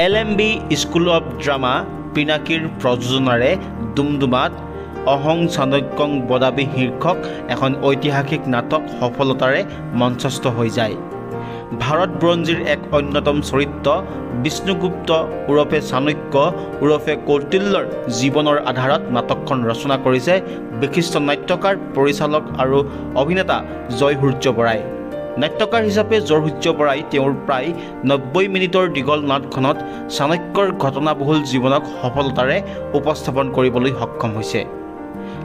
L M B school of drama পিনাকীৰ প্ৰযোজনাৰে ডুমডুমাত অহং চাণক্যং বদাবী শীৰ্ষক এখন ঐতিহাসিক নাটক সফলতাৰে মঞ্চস্থ হৈ যায়। ভাৰত বুৰঞ্জীৰ এক অন্যতম চৰিত্ৰ বিষ্ণুগুপ্ত ওৰফে চাণক্য ওৰফে কৌটিল্যৰ জীৱনৰ আধাৰত নাটকখন ৰচনা কৰিছে বিশিষ্ট নাট্যকাৰ পৰিচালক আৰু অভিনেতা জয় সূৰ্য বৰাই। নাট্যকাৰ হিচাপে জয় সূৰ্য বৰাই তেওঁৰ প্ৰায় নব্বৈ মিনিটৰ দীঘল নাটখনত চাণক্যৰ ঘটনাবহুল জীৱনক সফলতাৰে উপস্থাপন কৰিবলৈ সক্ষম হৈছে।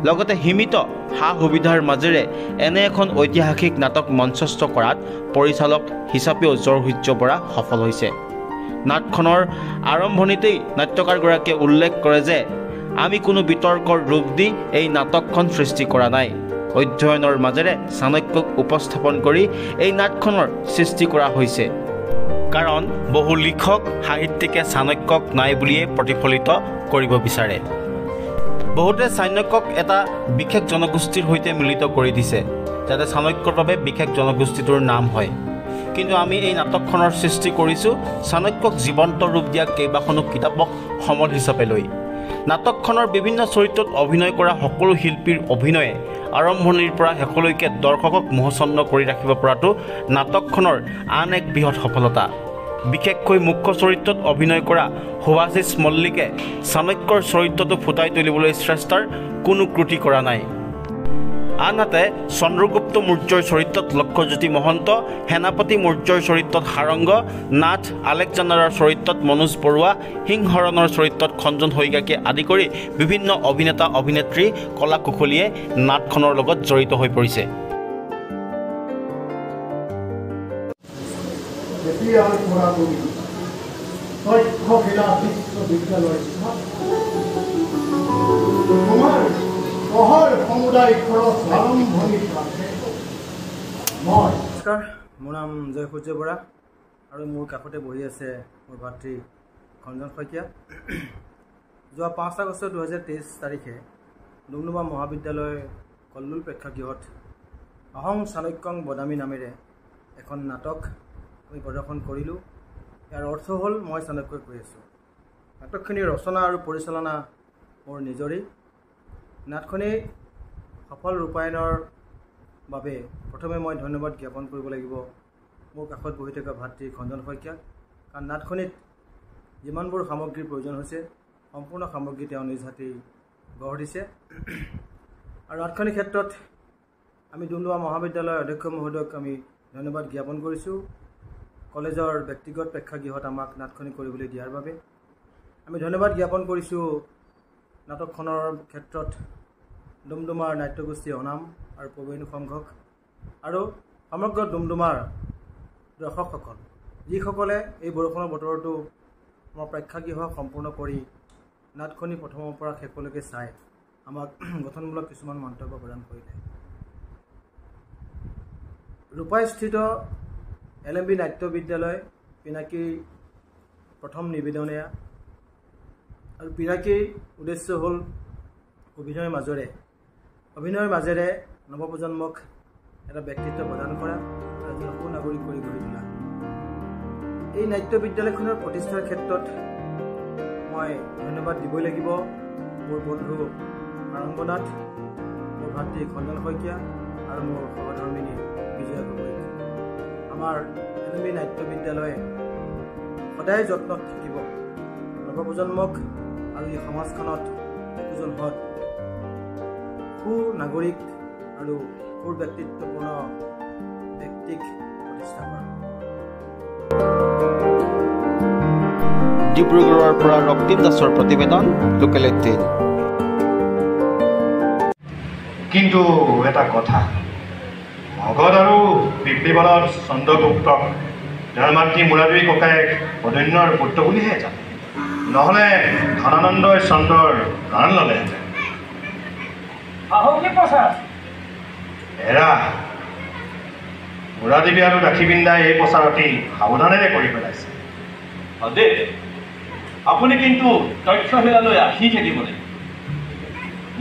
লগতে সীমিত সা সুবিধাৰ মাজেৰে এনে এখন ঐতিহাসিক নাটক মঞ্চস্থ কৰাত পৰিচালক হিচাপেও জয় সূৰ্য বৰা সফল হৈছে। নাটখনৰ আৰম্ভণিতেই নাট্যকাৰগৰাকীয়ে উল্লেখ কৰে যে আমি কোনো বিতৰ্কৰ ৰূপ দি এই নাটকখন সৃষ্টি কৰা নাই। অধ্যয়নৰ মাজেৰে চাণক্যক উপস্থাপন কৰি এই নাটখনৰ সৃষ্টি কৰা হৈছে। কাৰণ বহু লিখক সাহিত্যিকে চাণক্যক নাই বুলিয়ে প্ৰতিফলিত কৰিব বিচাৰে। বহুতে চাণক্যক এটা বিশেষ জনগোষ্ঠীৰ সৈতে মিলিত কৰি দিছে যাতে চাণক্যৰ বাবে বিশেষ জনগোষ্ঠীটোৰ নাম হয়। কিন্তু আমি এই নাটকখনৰ সৃষ্টি কৰিছোঁ চাণক্যক জীৱন্ত ৰূপ দিয়া কেইবাখনো কিতাপক সমল হিচাপে লৈ। নাটকখনৰ বিভিন্ন চৰিত্ৰত অভিনয় কৰা সকলো শিল্পীৰ অভিনয়ে আৰম্ভণিৰ পৰা শেষলৈকে দৰ্শকক মোহচন্ন কৰি ৰাখিব পৰাটো নাটকখনৰ আন এক বৃহৎ সফলতা। বিশেষকৈ মুখ্য চৰিত্ৰত অভিনয় কৰা সুভাষিষ মল্লিকে চাণক্যৰ চৰিত্ৰটো ফুটাই তুলিবলৈ চেষ্টাৰ কোনো ক্ৰুটি কৰা নাই। আনহাতে চন্দ্ৰগুপ্ত মৌৰ্যৰ চৰিত্ৰত লক্ষ্যজ্যোতি মহন্ত সেনাপতি মৌৰ্যৰ চৰিত্ৰত সাৰংগ নাথ আলেকজাণ্ডাৰৰ চৰিত্ৰত মনোজ বৰুৱা সিংহৰণৰ চৰিত্ৰত খঞ্জন শইকীয়াকে আদি কৰি বিভিন্ন অভিনেতা অভিনেত্ৰী কলা কুশলীয়ে নাটখনৰ লগত জড়িত হৈ পৰিছে। তোমাৰ নমস্কাৰ মোৰ নাম জয় সূৰ্য বৰা আৰু মোৰ কাষতে বহি আছে মোৰ ভাতৃ খঞ্জন শইকীয়া। যোৱা পাঁচ আগষ্ট দুহেজাৰ তেইছ তাৰিখে ডুমডুমা মহাবিদ্যালয় কল্লোল প্ৰেক্ষাগৃহত অহং চাণক্যং বদামী নামেৰে এখন নাটক আমি প্ৰদৰ্শন কৰিলোঁ। ইয়াৰ অৰ্থ হ'ল মই চাণক্যই কৈ আছোঁ। নাটকখিনিৰ ৰচনা আৰু পৰিচালনা মোৰ নিজৰেই। নাটখনি সফল ৰূপায়ণৰ বাবে প্ৰথমে মই ধন্যবাদ জ্ঞাপন কৰিব লাগিব। মোৰ কাষত বহি থকা ভাতৃ খঞ্জন শইকীয়াক কাৰণ নাটখনিত যিমানবোৰ সামগ্ৰীৰ প্ৰয়োজন হৈছে সম্পূৰ্ণ সামগ্ৰী তেওঁ নিজ হাতেই গঢ় দিছে। আৰু নাটখনিৰ ক্ষেত্ৰত আমি ডুমডুমা মহাবিদ্যালয়ৰ অধ্যক্ষ মহোদয়ক আমি ধন্যবাদ জ্ঞাপন কৰিছোঁ। কলেজৰ ব্যক্তিগত প্ৰেক্ষাগৃহত আমাক নাটখনি কৰিবলৈ দিয়াৰ বাবে। আমি ধন্যবাদ জ্ঞাপন কৰিছোঁ। নাটকখনৰ ক্ষেত্ৰত ডুমডুমাৰ নাট্যগোষ্ঠী অনাম আৰু প্ৰবীণ সংঘক আৰু সমগ্ৰ ডুমডুমাৰ দৰ্শকসকল যিসকলে এই বৰষুণৰ বতৰতো আমাৰ প্ৰেক্ষাগৃহ সম্পূৰ্ণ কৰি নাটখনি প্ৰথমৰ পৰা শেষলৈকে চাই আমাক গঠনমূলক কিছুমান মন্তব্য প্ৰদান কৰিলে। ৰূপাইস্থিত এল এম বি নাট্য বিদ্যালয় পিনাকীৰ প্ৰথম নিবেদনীয়া আৰু পিনাকীৰ উদ্দেশ্য হ'ল অভিনয়ৰ মাজেৰে অভিনয়ৰ মাজেৰে নৱপ্ৰজন্মক এটা ব্যক্তিত্ব প্ৰদান কৰা আৰু এজন সুনাগৰিক কৰি গঢ়ি তোলা। এই নাট্য বিদ্যালয়খনৰ প্ৰতিষ্ঠাৰ ক্ষেত্ৰত মই ধন্যবাদ দিবই লাগিব। মোৰ বন্ধু আৰংগনাথ মোৰ ভাতৃ খঞ্জন শইকীয়া আৰু মোৰ সহধৰ্মিনী বিজয়া গগৈ। আমাৰ এলুমি নাট্য বিদ্যালয়ে সদায় যত্নত থাকিব। নৱপ্ৰজন্মক আৰু এই সমাজখনত একোজন সৎ সুনাগৰিক আৰু সুৰ ব্যক্তিত্বপূৰ্ণ ব্যক্তিক প্ৰতিষ্ঠা কৰা ডিব্ৰুগড়ৰ পৰা ৰক্তিম দাসৰ প্ৰতিবেদন লোকেল এইটিন কিন্তু এটা কথা মগধ আৰু পিপলিবনত চন্দ্ৰগুপ্তক তেওঁৰ মাতৃ মূৰাদী ককায়েক অদন্যৰ পুত্ৰ বুলিহে জানে। নহ'লে ধনানন্দই চন্দ্ৰৰ প্ৰাণ ল'লেহেঁতেন। আহোকে প্ৰচাৰ এৰা মূৰাদেৱী আৰু দাসীবৃন্দাই এই প্ৰচাৰ অতি সাৱধানেৰে কৰি পেলাইছে। দেৱ আপুনি কিন্তু তথ্যশীলালৈ আহি থাকিব লাগিব।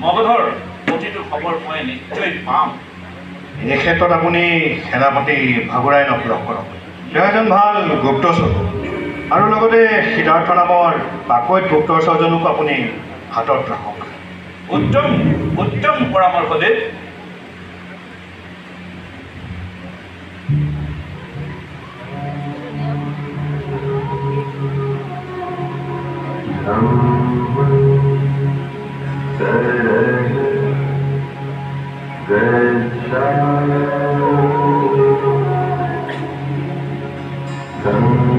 মগধৰ প্ৰতিটো খবৰ মই নিশ্চয় পাম। এই ক্ষেত্ৰত আপুনি সেনাপতি ভাগুৰাই নকৰক কৰক। তেওঁ এজন ভাল গুপ্তচৰ আৰু লগতে সিদ্ধাৰ্থ নামৰ বাকৈত গুপ্তচৰজনকো আপুনি হাতত ৰাখক। উত্তম উত্তম পৰামৰ্শ দেৱ ওম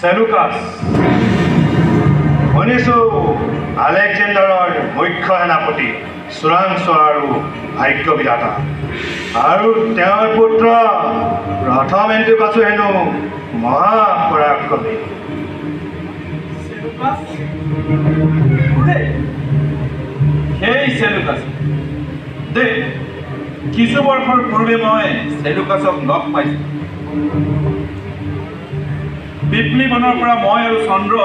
চেলুকাছ শুনিছোঁ আলেকজেণ্ডাৰৰ মুখ্য সেনাপতি চোৰাংচোৱা আৰু ভাগ্য বিধাতা আৰু তেওঁৰ পুত্ৰ প্ৰথম এণ্টিপাছো হেনো মহাপৰাক্ৰমী? সেই চেলুকাছ দেই কিছু বৰ্ষৰ পূৰ্বে মই চেলুকাছক লগ পাইছোঁ পিপলি বনৰ পৰা মই আৰু চন্দ্ৰ